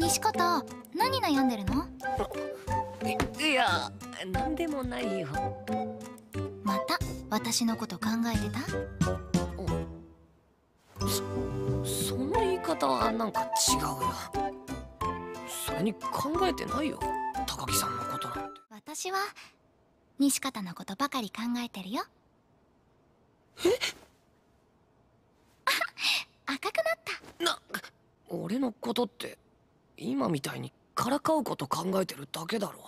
西方何悩んでるの？いや何でもないよ。また私のこと考えてた？そその言い方はなんか違うよ。それに考えてないよ高木さんのことなんて。私は西方のことばかり考えてるよ。え？あ赤くなったな俺のことって今みたいにからかうこと考えてるだけだろ。